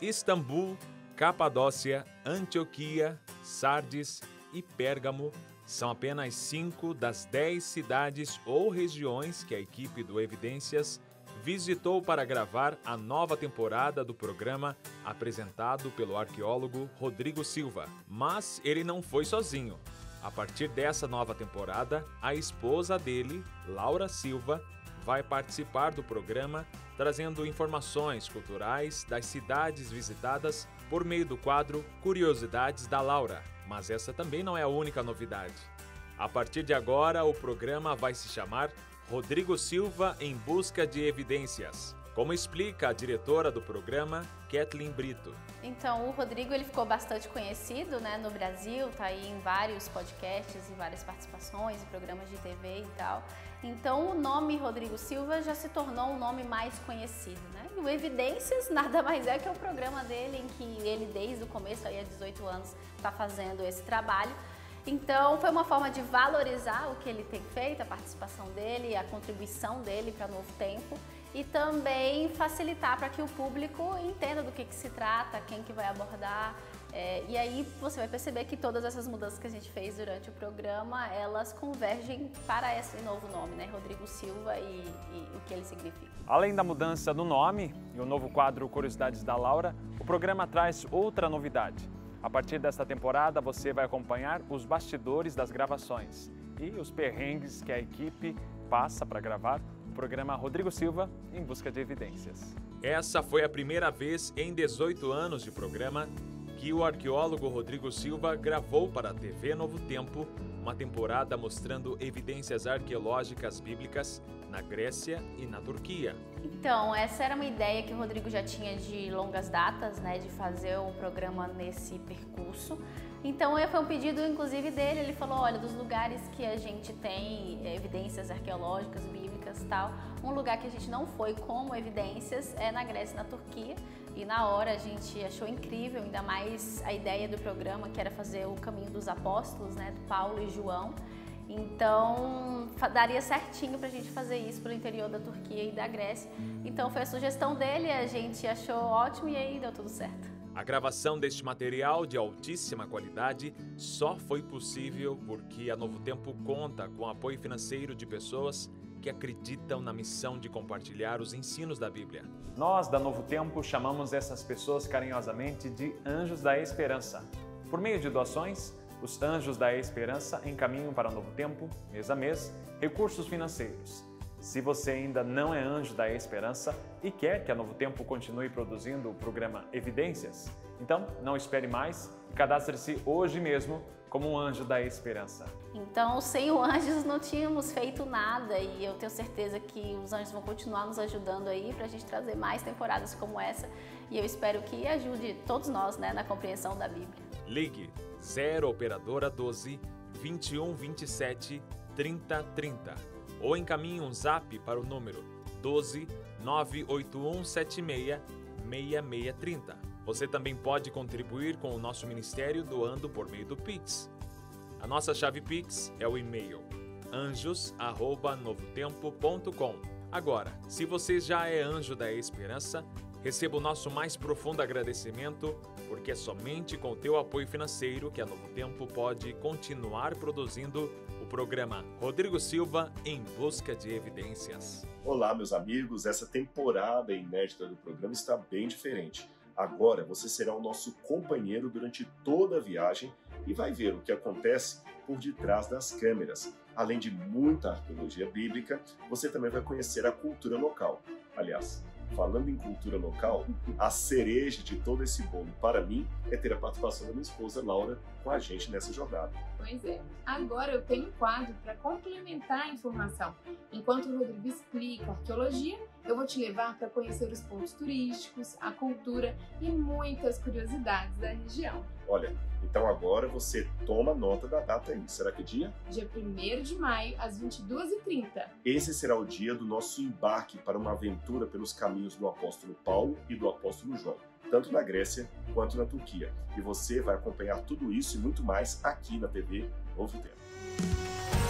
Istambul, Capadócia, Antioquia, Sardes e Pérgamo são apenas cinco das dez cidades ou regiões que a equipe do Evidências visitou para gravar a nova temporada do programa apresentado pelo arqueólogo Rodrigo Silva. Mas ele não foi sozinho. A partir dessa nova temporada, a esposa dele, Laura Silva, vai participar do programa trazendo informações culturais das cidades visitadas por meio do quadro Curiosidades da Laura. Mas essa também não é a única novidade. A partir de agora, o programa vai se chamar Rodrigo Silva em Busca de Evidências. Como explica a diretora do programa, Kathleen Brito. Então, o Rodrigo ele ficou bastante conhecido né, no Brasil, tá aí em vários podcasts e várias participações em programas de TV e tal. Então, o nome Rodrigo Silva já se tornou um nome mais conhecido. Né? E o Evidências nada mais é que o programa dele, em que ele, desde o começo, aí há 18 anos, está fazendo esse trabalho. Então, foi uma forma de valorizar o que ele tem feito, a participação dele, a contribuição dele para o Novo Tempo e também facilitar para que o público entenda do que, que se trata, quem que vai abordar. É, e aí você vai perceber que todas essas mudanças que a gente fez durante o programa, elas convergem para esse novo nome, né? Rodrigo Silva e, e o que ele significa. Além da mudança do nome e o novo quadro Curiosidades da Laura, o programa traz outra novidade. A partir desta temporada, você vai acompanhar os bastidores das gravações e os perrengues que a equipe passa para gravar programa Rodrigo Silva em busca de evidências. Essa foi a primeira vez em 18 anos de programa que o arqueólogo Rodrigo Silva gravou para a TV Novo Tempo uma temporada mostrando evidências arqueológicas bíblicas na Grécia e na Turquia. Então, essa era uma ideia que o Rodrigo já tinha de longas datas, né, de fazer um programa nesse percurso. Então, foi um pedido, inclusive, dele. Ele falou: olha, dos lugares que a gente tem evidências arqueológicas, bíblicas tal, um lugar que a gente não foi como evidências é na Grécia na Turquia. E na hora a gente achou incrível, ainda mais a ideia do programa, que era fazer o caminho dos apóstolos, né, do Paulo e João. Então, daria certinho para a gente fazer isso pelo interior da Turquia e da Grécia. Então, foi a sugestão dele, a gente achou ótimo e aí deu tudo certo. A gravação deste material de altíssima qualidade só foi possível porque a Novo Tempo conta com apoio financeiro de pessoas que acreditam na missão de compartilhar os ensinos da Bíblia. Nós, da Novo Tempo, chamamos essas pessoas carinhosamente de Anjos da Esperança. Por meio de doações, os Anjos da Esperança encaminham para o Novo Tempo, mês a mês, recursos financeiros. Se você ainda não é Anjo da Esperança e quer que a Novo Tempo continue produzindo o programa Evidências, então não espere mais e cadastre-se hoje mesmo como um anjo da esperança. Então, sem o anjos não tínhamos feito nada e eu tenho certeza que os anjos vão continuar nos ajudando aí para a gente trazer mais temporadas como essa e eu espero que ajude todos nós né, na compreensão da Bíblia. Ligue 0 Operadora 12 21 27 30 30 ou encaminhe um zap para o número 12 981 76 6630. Você também pode contribuir com o nosso ministério doando por meio do Pix. A nossa chave Pix é o e-mail anjos@novotempo.com. Agora, se você já é anjo da esperança, receba o nosso mais profundo agradecimento, porque é somente com o teu apoio financeiro que a Novo Tempo pode continuar produzindo o programa Rodrigo Silva em busca de evidências. Olá, meus amigos, essa temporada inédita do programa está bem diferente. Agora você será o nosso companheiro durante toda a viagem e vai ver o que acontece por detrás das câmeras. Além de muita arqueologia bíblica, você também vai conhecer a cultura local. Aliás, falando em cultura local, a cereja de todo esse bolo para mim é ter a participação da minha esposa Laura com a gente nessa jornada. Pois é. Agora eu tenho um quadro para complementar a informação. Enquanto o Rodrigo explica arqueologia, eu vou te levar para conhecer os pontos turísticos, a cultura e muitas curiosidades da região. Olha, então agora você toma nota da data aí. Será que é dia? Dia 1 de maio, às 22h30. Esse será o dia do nosso embarque para uma aventura pelos caminhos do apóstolo Paulo e do apóstolo João, tanto na Grécia quanto na Turquia. E você vai acompanhar tudo isso e muito mais aqui na TV Novo Tempo.